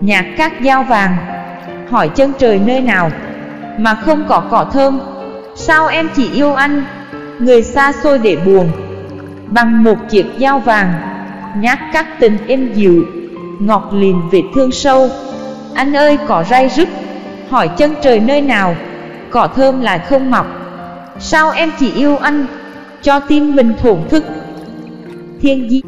Nhạc các dao vàng. Hỏi chân trời nơi nào Mà không có cỏ thơm, Sao em chỉ yêu anh, Người xa xôi để buồn. Bằng một chiếc dao vàng, Nhát các tình êm dịu, Ngọt liền vết thương sâu. Anh ơi, cỏ ray rứt, Hỏi chân trời nơi nào, Cỏ thơm lại không mọc. Sao em chỉ yêu anh, Cho tim mình thổn thức. Thiên di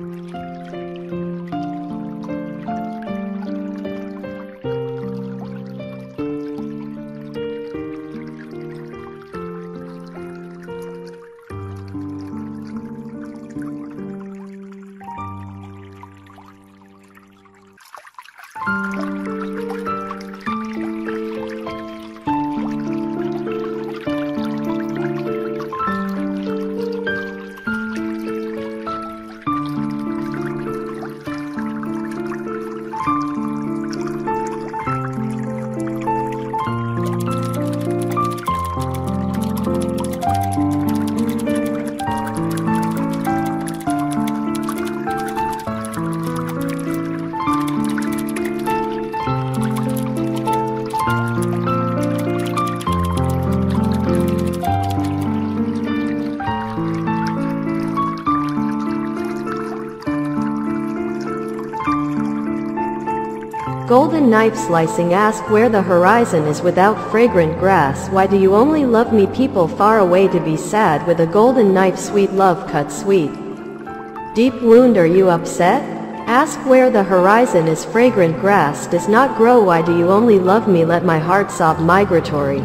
Golden knife slicing ask where the horizon is without fragrant grass why do you only love me people far away to be sad with a golden knife sweet love cut sweet. Deep wound are you upset? Ask where the horizon is fragrant grass does not grow why do you only love me let my heart sob migratory.